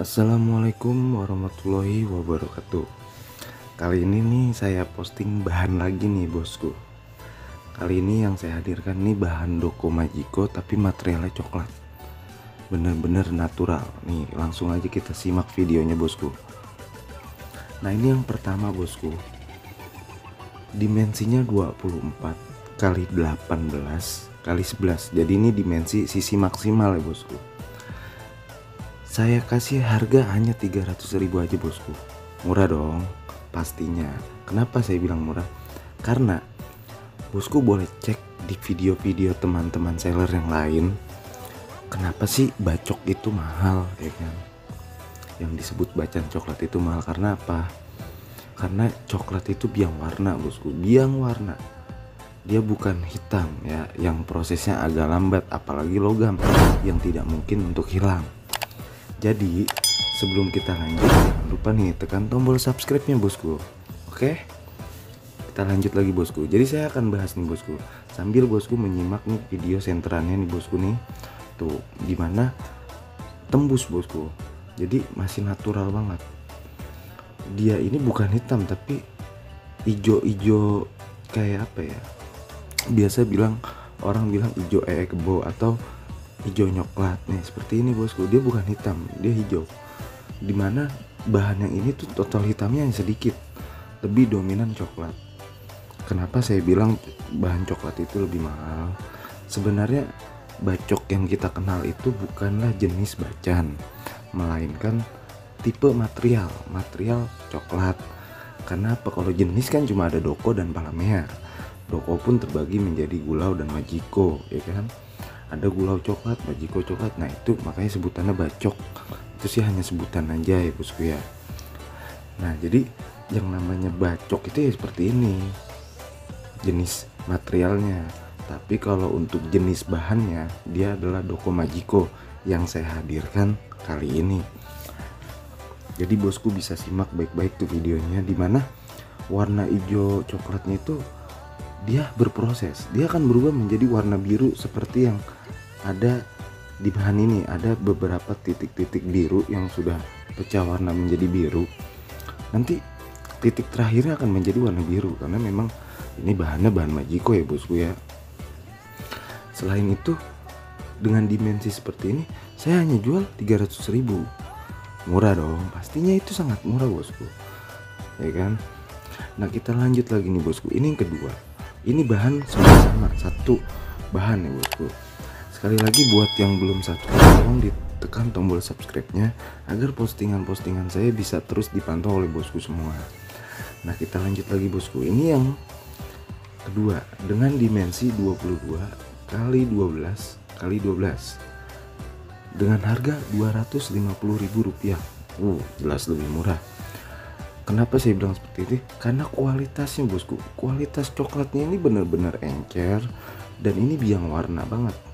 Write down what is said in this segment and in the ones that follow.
Assalamualaikum warahmatullahi wabarakatuh. Kali ini nih saya posting bahan lagi nih bosku. Kali ini yang saya hadirkan nih bahan Doko Majiko tapi materialnya coklat. Bener-bener natural. Nih langsung aja kita simak videonya bosku. Nah ini yang pertama bosku. Dimensinya 24 kali 18 kali 11 Jadi ini dimensi sisi maksimal ya bosku saya kasih harga hanya 300 ribu aja bosku. Murah dong pastinya. Kenapa saya bilang murah? Karena bosku boleh cek di video-video teman-teman seller yang lain kenapa sih bacok itu mahal ya kan? Yang disebut bacan coklat itu mahal karena apa? Karena coklat itu biang warna bosku. Biang warna. Dia bukan hitam ya. Yang prosesnya agak lambat apalagi logam yang tidak mungkin untuk hilang jadi sebelum kita lanjut jangan lupa nih tekan tombol subscribe-nya bosku. Oke? Kita lanjut lagi bosku. Jadi saya akan bahas nih bosku. Sambil bosku menyimak nih video senterannya nih bosku nih. Tuh, di mana tembus bosku. Jadi masih natural banget. Dia ini bukan hitam tapi ijo-ijo kayak apa ya? Biasa bilang orang bilang ijo ee kebo atau hijau nyoklat. Nih seperti ini bosku. Dia bukan hitam dia hijau. Di mana bahan yang ini tuh total hitamnya yang sedikit. Lebih dominan coklat. Kenapa saya bilang bahan coklat itu lebih mahal? Sebenarnya bacok yang kita kenal itu bukanlah jenis bacan melainkan tipe material material coklat. Karena apa kalau jenis kan cuma ada doko dan palamea. Doko pun terbagi menjadi gulau dan majiko ya kan ada gulau coklat bajiko coklat. Nah itu makanya sebutannya bacok. Itu sih hanya sebutan aja ya bosku ya. Nah jadi yang namanya bacok itu ya seperti ini. Jenis materialnya. Tapi kalau untuk jenis bahannya dia adalah doko majiko yang saya hadirkan kali ini. Jadi bosku bisa simak baik-baik tuh videonya di mana warna hijau coklatnya itu dia berproses. Dia akan berubah menjadi warna biru seperti yang ada di bahan ini ada beberapa titik-titik biru yang sudah pecah warna menjadi biru. Nanti titik terakhirnya akan menjadi warna biru karena memang ini bahannya bahan majiko ya bosku ya. Selain itu dengan dimensi seperti ini saya hanya jual 300 ribu. Murah dong pastinya itu sangat murah bosku. Ya kan? Nah kita lanjut lagi nih bosku. Ini yang kedua. Ini bahan sama-sama satu bahan ya bosku Sekali lagi buat yang belum subscribe tolong ditekan tombol subscribe-nya agar postingan-postingan saya bisa terus dipantau oleh bosku semua. Nah, kita lanjut lagi bosku. Ini yang kedua dengan dimensi 22 kali 12 kali 12 dengan harga Rp250.000. Uh, jelas lebih murah. Kenapa saya bilang seperti itu? Karena kualitasnya bosku, kualitas coklatnya ini benar-benar encer dan ini biang warna banget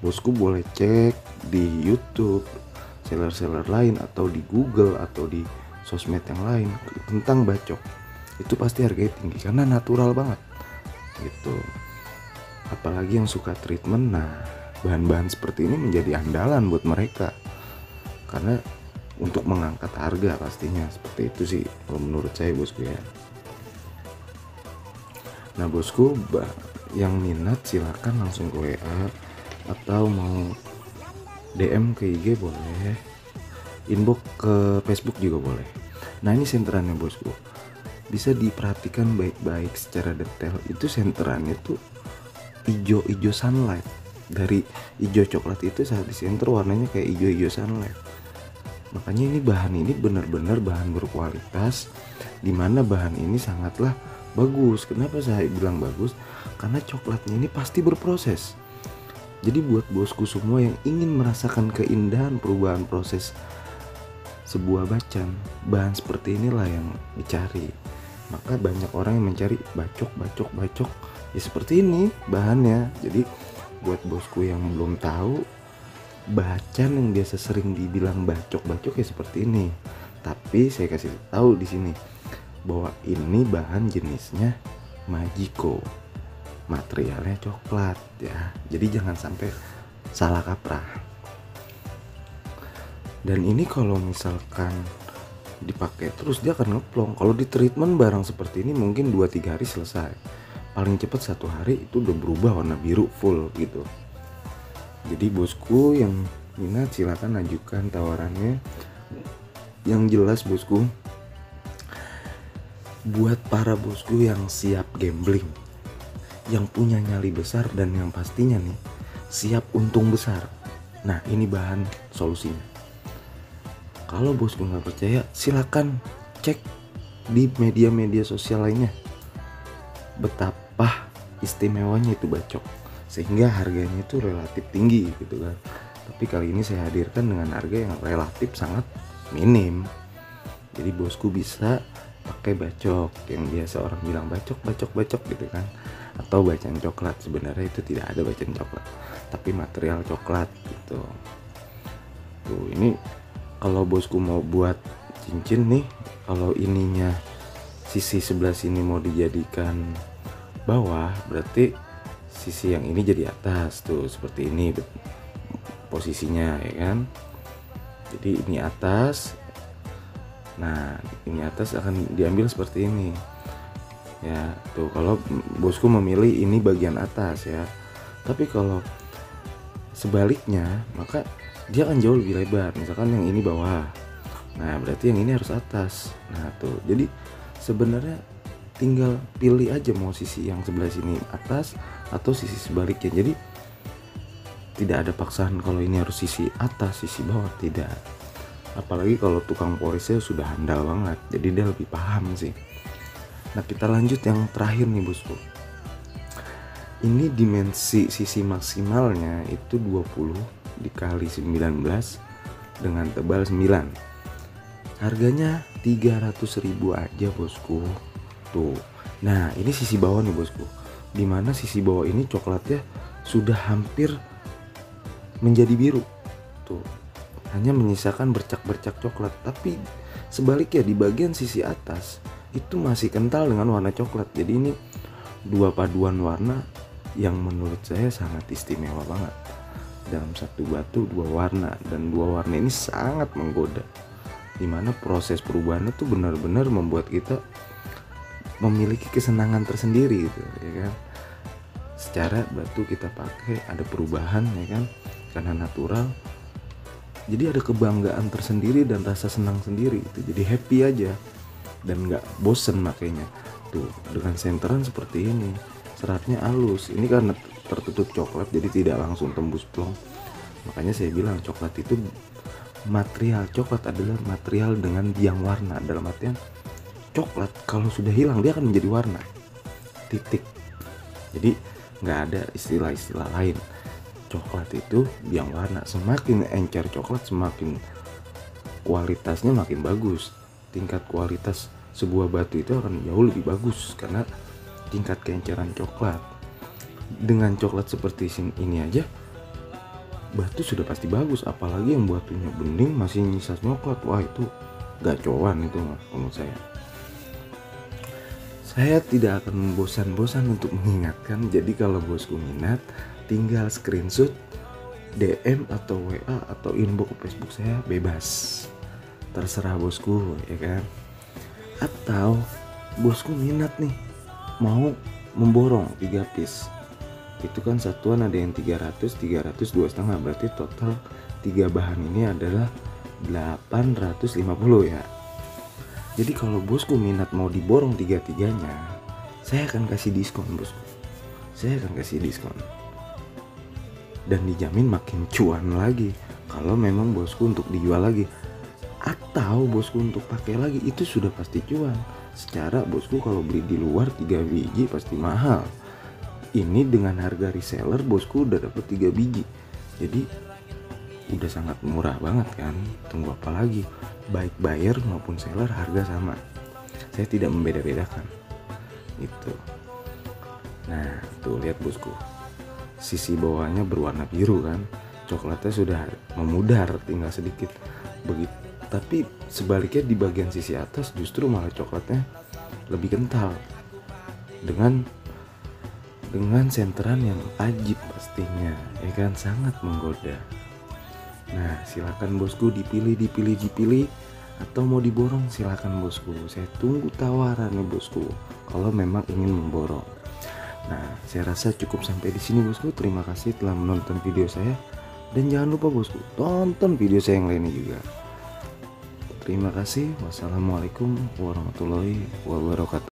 bosku boleh cek di YouTube seller-seller lain atau di Google atau di sosmed yang lain tentang bacok. Itu pasti harganya tinggi karena natural banget gitu. Apalagi yang suka treatment nah bahan-bahan seperti ini menjadi andalan buat mereka. Karena untuk mengangkat harga pastinya seperti itu sih kalau menurut saya bosku ya. Nah bosku yang minat silahkan langsung ke WA atau mau DM ke IG boleh. Inbox ke Facebook juga boleh. Nah ini senterannya bosku bisa diperhatikan baik-baik secara detail. Itu senterannya tuh hijau-hijau sunlight. Dari hijau coklat itu saat di center warnanya kayak hijau-hijau sunlight. Makanya ini bahan ini benar-benar bahan berkualitas di mana bahan ini sangatlah bagus. Kenapa saya bilang bagus? Karena coklatnya ini pasti berproses jadi buat bosku semua yang ingin merasakan keindahan perubahan proses sebuah bacan, bahan seperti inilah yang dicari. Maka banyak orang yang mencari bacok, bacok, bacok. Ya seperti ini bahannya. Jadi buat bosku yang belum tahu, bacan yang biasa sering dibilang bacok, bacok ya seperti ini. Tapi saya kasih tahu di sini bahwa ini bahan jenisnya Majiko materialnya coklat ya. Jadi jangan sampai salah kaprah. Dan ini kalau misalkan dipakai terus dia akan ngeplong. Kalau di treatment barang seperti ini mungkin 2-3 hari selesai. Paling cepat satu hari itu udah berubah warna biru full gitu. Jadi bosku yang minat silakan ajukan tawarannya. Yang jelas bosku buat para bosku yang siap gambling yang punya nyali besar dan yang pastinya nih siap untung besar nah ini bahan solusinya kalau bosku nggak percaya, silakan cek di media-media sosial lainnya. Betapa istimewanya itu bacok. Sehingga harganya itu relatif tinggi gitu kan. Tapi kali ini saya hadirkan dengan harga yang relatif sangat minim. Jadi bosku bisa pakai bacok yang biasa orang bilang bacok bacok bacok gitu kan. Atau bacaan coklat sebenarnya itu tidak ada bacaan coklat tapi material coklat gitu. Tuh ini kalau bosku mau buat cincin nih kalau ininya sisi sebelah sini mau dijadikan bawah berarti sisi yang ini jadi atas tuh seperti ini posisinya ya kan? Jadi ini atas nah ini atas akan diambil seperti ini. Ya tuh kalau bosku memilih ini bagian atas ya. Tapi kalau sebaliknya maka dia akan jauh lebih lebar. Misalkan yang ini bawah. Nah berarti yang ini harus atas. Nah tuh jadi sebenarnya tinggal pilih aja mau sisi yang sebelah sini atas atau sisi sebaliknya. Jadi tidak ada paksaan kalau ini harus sisi atas sisi bawah. Tidak apalagi kalau tukang polisnya sudah handal banget jadi dia lebih paham sih. Nah kita lanjut yang terakhir nih bosku ini dimensi sisi maksimalnya itu 20 dikali 19 dengan tebal 9 harganya 300 ribu aja bosku. Tuh. Nah ini sisi bawah nih bosku. Di mana sisi bawah ini coklatnya sudah hampir menjadi biru. Tuh hanya menyisakan bercak-bercak coklat. Tapi sebaliknya di bagian sisi atas itu masih kental dengan warna coklat. Jadi ini dua paduan warna yang menurut saya sangat istimewa banget. Dalam satu batu dua warna. Dan dua warna ini sangat menggoda. Di mana proses perubahannya tuh benar-benar membuat kita memiliki kesenangan tersendiri gitu ya kan? Secara batu kita pakai ada perubahan ya kan? Karena natural jadi ada kebanggaan tersendiri dan rasa senang sendiri itu. Jadi happy aja. Dan nggak bosen makanya tuh dengan senteran seperti ini seratnya halus. Ini karena tertutup coklat jadi tidak langsung tembus plong. Makanya saya bilang coklat itu material. Coklat adalah material dengan biang warna. Dalam artian coklat kalau sudah hilang dia akan menjadi warna. Titik. Jadi nggak ada istilah-istilah lain coklat itu biang warna semakin encer coklat semakin kualitasnya makin bagus. Tingkat kualitas sebuah batu itu akan jauh lebih bagus karena tingkat keenceran coklat. Dengan coklat seperti ini aja batu sudah pasti bagus apalagi yang batunya bening masih nyisa coklat wah itu gacoan itu menurut saya. Saya tidak akan bosan-bosan untuk mengingatkan. Jadi kalau bosku minat tinggal screenshot DM atau WA atau inbox Facebook saya bebas. Terserah bosku ya kan? Atau bosku minat nih mau memborong tiga piece. Itu kan satuan ada yang 300 300 dua setengah. Berarti total tiga bahan ini adalah 850 ya. Jadi kalau bosku minat mau diborong tiga-tiganya saya akan kasih diskon bosku. Saya akan kasih diskon dan dijamin makin cuan lagi. Kalau memang bosku untuk dijual lagi. Atau bosku untuk pakai lagi itu sudah pasti cuan. Secara bosku kalau beli di luar 3 biji pasti mahal. Ini dengan harga reseller bosku udah dapet 3 biji. Jadi udah sangat murah banget kan? Tunggu apa lagi? Baik buyer maupun seller harga sama. Saya tidak membeda-bedakan. Itu nah tuh lihat bosku sisi bawahnya berwarna biru kan. Coklatnya sudah memudar tinggal sedikit begitu tapi sebaliknya di bagian sisi atas justru malah coklatnya lebih kental. Dengan dengan senteran yang ajib pastinya ya kan? Sangat menggoda. Nah silakan bosku dipilih dipilih dipilih. Atau mau diborong silakan bosku. Saya tunggu tawaran nih bosku. Kalau memang ingin memborong nah saya rasa cukup sampai di sini bosku. Terima kasih telah menonton video saya. Dan jangan lupa bosku tonton video saya yang lainnya juga. Terima kasih. Wassalamualaikum warahmatullahi wabarakatuh